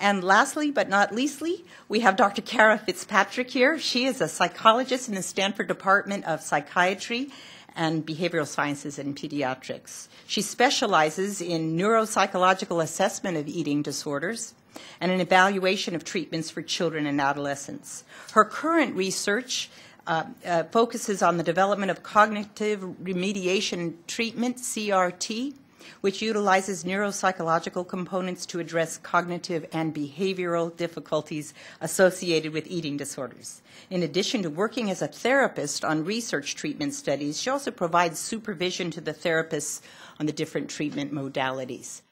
And lastly, but not leastly, we have Dr. Kara Fitzpatrick here. She is a psychologist in the Stanford Department of Psychiatry and Behavioral Sciences and Pediatrics. She specializes in neuropsychological assessment of eating disorders and an evaluation of treatments for children and adolescents. Her current research uh, uh, focuses on the development of cognitive remediation treatment, CRT, which utilizes neuropsychological components to address cognitive and behavioral difficulties associated with eating disorders. In addition to working as a therapist on research treatment studies, she also provides supervision to the therapists on the different treatment modalities.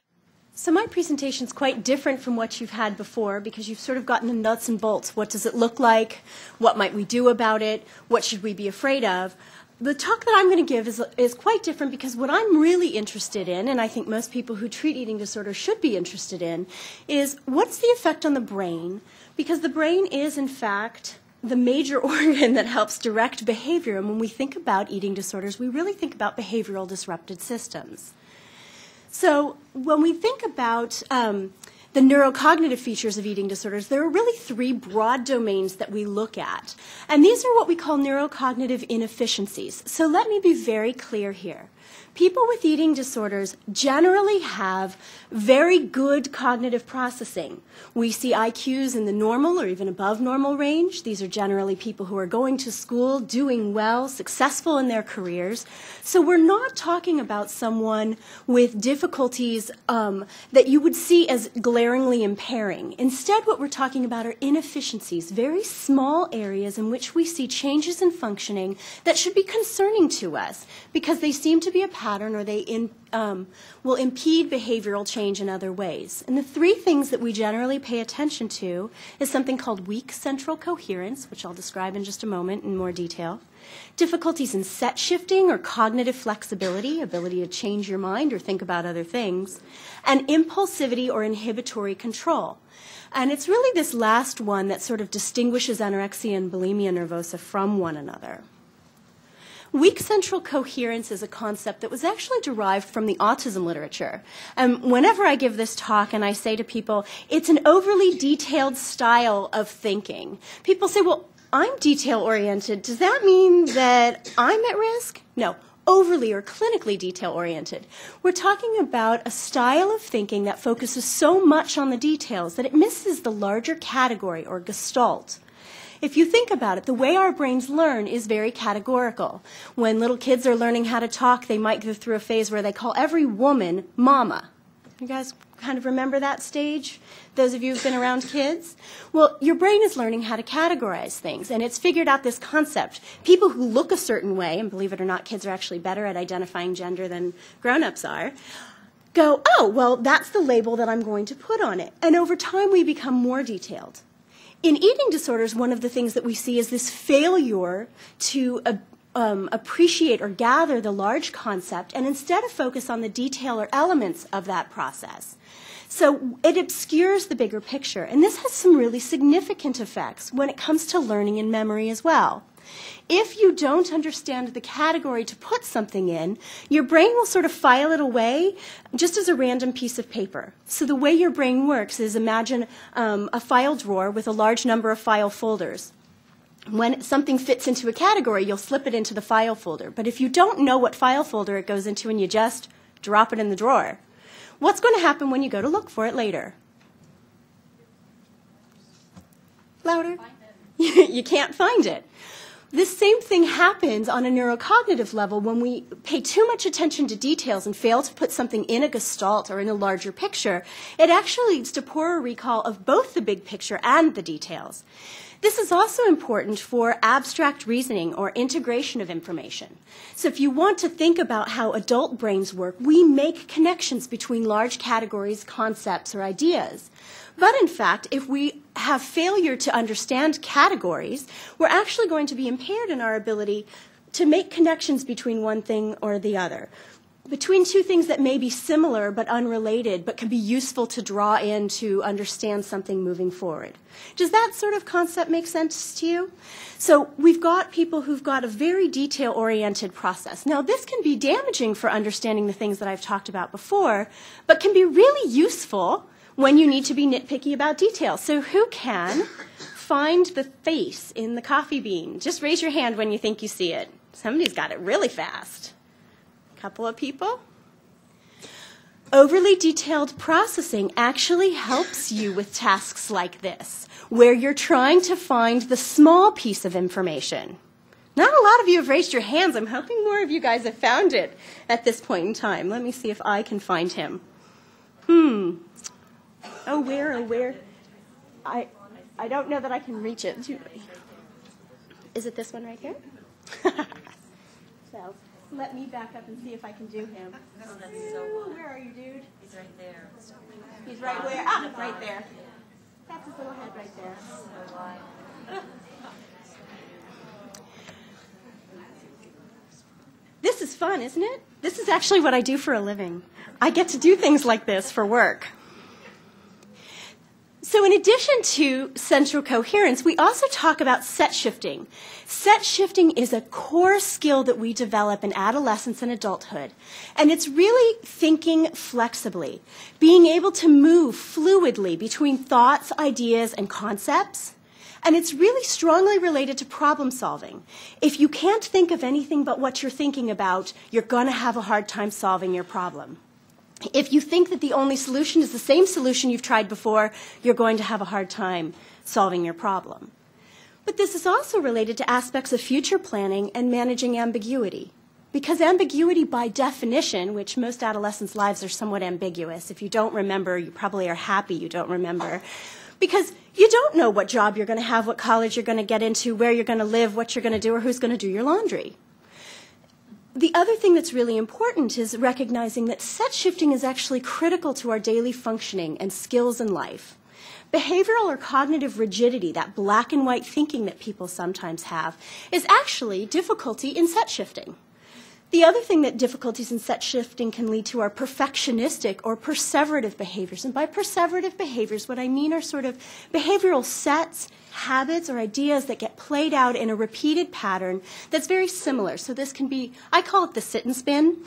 So my presentation is quite different from what you've had before because you've sort of gotten the nuts and bolts. What does it look like? What might we do about it? What should we be afraid of? The talk that I'm going to give is, is quite different because what I'm really interested in, and I think most people who treat eating disorders should be interested in, is what's the effect on the brain? Because the brain is, in fact, the major organ that helps direct behavior. And when we think about eating disorders, we really think about behavioral disrupted systems. So when we think about um, the neurocognitive features of eating disorders, there are really three broad domains that we look at. And these are what we call neurocognitive inefficiencies. So let me be very clear here people with eating disorders generally have very good cognitive processing. We see IQs in the normal or even above normal range. These are generally people who are going to school, doing well, successful in their careers. So we're not talking about someone with difficulties um, that you would see as glaringly impairing. Instead, what we're talking about are inefficiencies, very small areas in which we see changes in functioning that should be concerning to us because they seem to be a pattern or they in, um, will impede behavioral change in other ways. And the three things that we generally pay attention to is something called weak central coherence, which I'll describe in just a moment in more detail, difficulties in set shifting or cognitive flexibility, ability to change your mind or think about other things, and impulsivity or inhibitory control. And it's really this last one that sort of distinguishes anorexia and bulimia nervosa from one another. Weak central coherence is a concept that was actually derived from the autism literature. And whenever I give this talk and I say to people, it's an overly detailed style of thinking, people say, well, I'm detail oriented. Does that mean that I'm at risk? No overly or clinically detail oriented. We're talking about a style of thinking that focuses so much on the details that it misses the larger category or gestalt. If you think about it, the way our brains learn is very categorical. When little kids are learning how to talk, they might go through a phase where they call every woman mama. You guys kind of remember that stage? Those of you who've been around kids? Well, your brain is learning how to categorize things, and it's figured out this concept. People who look a certain way, and believe it or not, kids are actually better at identifying gender than grown ups are, go, oh, well, that's the label that I'm going to put on it. And over time, we become more detailed. In eating disorders, one of the things that we see is this failure to uh, um, appreciate or gather the large concept and instead of focus on the detail or elements of that process. So it obscures the bigger picture. And this has some really significant effects when it comes to learning and memory as well. If you don't understand the category to put something in, your brain will sort of file it away just as a random piece of paper. So the way your brain works is imagine um, a file drawer with a large number of file folders. When something fits into a category, you'll slip it into the file folder. But if you don't know what file folder it goes into and you just drop it in the drawer, what's going to happen when you go to look for it later? Louder? you can't find it. This same thing happens on a neurocognitive level when we pay too much attention to details and fail to put something in a gestalt or in a larger picture. It actually leads to poorer recall of both the big picture and the details. This is also important for abstract reasoning or integration of information. So if you want to think about how adult brains work, we make connections between large categories, concepts, or ideas. But in fact, if we have failure to understand categories, we're actually going to be impaired in our ability to make connections between one thing or the other. Between two things that may be similar but unrelated, but can be useful to draw in to understand something moving forward. Does that sort of concept make sense to you? So we've got people who've got a very detail oriented process. Now, this can be damaging for understanding the things that I've talked about before, but can be really useful when you need to be nitpicky about details. So, who can find the face in the coffee bean? Just raise your hand when you think you see it. Somebody's got it really fast. Couple of people? Overly detailed processing actually helps you with tasks like this, where you're trying to find the small piece of information. Not a lot of you have raised your hands. I'm hoping more of you guys have found it at this point in time. Let me see if I can find him. Hmm. Oh, where, oh, where? I, I don't know that I can reach it. Is it this one right here? so let me back up and see if I can do him. Oh, that's so Ooh, where are you, dude? He's right there. He's right where? Ah, right there. That's his little head right there. This is fun, isn't it? This is actually what I do for a living. I get to do things like this for work. So, in addition to central coherence, we also talk about set shifting. Set shifting is a core skill that we develop in adolescence and adulthood. And it's really thinking flexibly, being able to move fluidly between thoughts, ideas, and concepts. And it's really strongly related to problem solving. If you can't think of anything but what you're thinking about, you're going to have a hard time solving your problem. If you think that the only solution is the same solution you've tried before, you're going to have a hard time solving your problem. But this is also related to aspects of future planning and managing ambiguity. Because ambiguity, by definition, which most adolescents' lives are somewhat ambiguous, if you don't remember, you probably are happy you don't remember. Because you don't know what job you're going to have, what college you're going to get into, where you're going to live, what you're going to do, or who's going to do your laundry. The other thing that's really important is recognizing that set shifting is actually critical to our daily functioning and skills in life. Behavioral or cognitive rigidity, that black and white thinking that people sometimes have, is actually difficulty in set shifting. The other thing that difficulties in set shifting can lead to are perfectionistic or perseverative behaviors. And by perseverative behaviors, what I mean are sort of behavioral sets, habits, or ideas that get played out in a repeated pattern that's very similar. So this can be, I call it the sit and spin,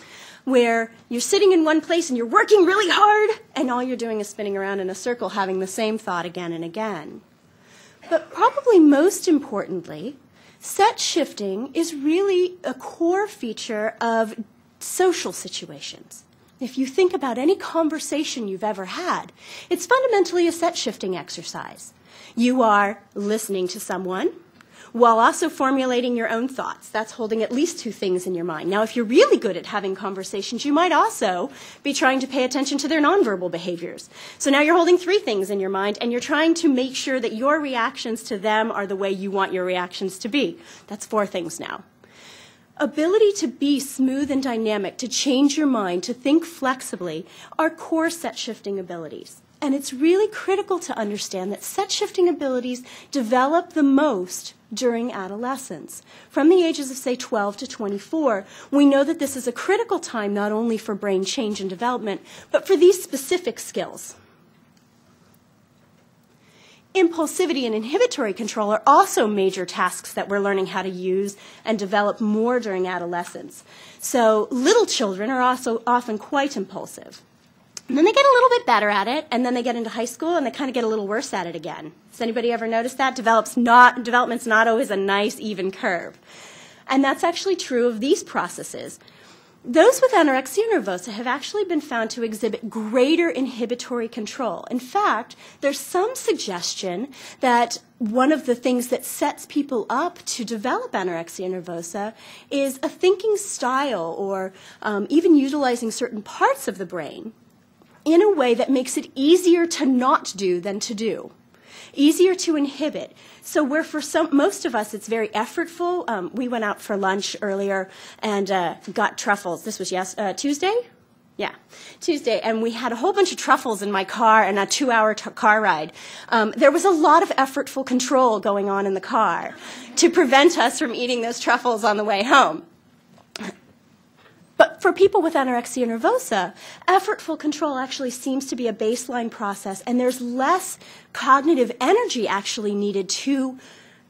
where you're sitting in one place and you're working really hard, and all you're doing is spinning around in a circle, having the same thought again and again. But probably most importantly, Set shifting is really a core feature of social situations. If you think about any conversation you've ever had, it's fundamentally a set shifting exercise. You are listening to someone, while also formulating your own thoughts. That's holding at least two things in your mind. Now, if you're really good at having conversations, you might also be trying to pay attention to their nonverbal behaviors. So now you're holding three things in your mind, and you're trying to make sure that your reactions to them are the way you want your reactions to be. That's four things now ability to be smooth and dynamic, to change your mind, to think flexibly, are core set shifting abilities. And it's really critical to understand that set shifting abilities develop the most during adolescence. From the ages of, say, 12 to 24, we know that this is a critical time not only for brain change and development, but for these specific skills. Impulsivity and inhibitory control are also major tasks that we're learning how to use and develop more during adolescence. So, little children are also often quite impulsive. And then they get a little bit better at it, and then they get into high school and they kind of get a little worse at it again. Has anybody ever noticed that? Develops not, development's not always a nice, even curve. And that's actually true of these processes. Those with anorexia nervosa have actually been found to exhibit greater inhibitory control. In fact, there's some suggestion that one of the things that sets people up to develop anorexia nervosa is a thinking style or um, even utilizing certain parts of the brain in a way that makes it easier to not do than to do, easier to inhibit. So, where for some, most of us it's very effortful. Um, we went out for lunch earlier and uh, got truffles. This was yes uh, Tuesday. Yeah, Tuesday, and we had a whole bunch of truffles in my car and a two-hour t- car ride. Um, there was a lot of effortful control going on in the car to prevent us from eating those truffles on the way home. For people with anorexia nervosa, effortful control actually seems to be a baseline process, and there's less cognitive energy actually needed to.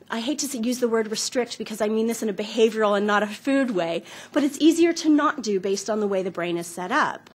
I hate to use the word restrict because I mean this in a behavioral and not a food way, but it's easier to not do based on the way the brain is set up.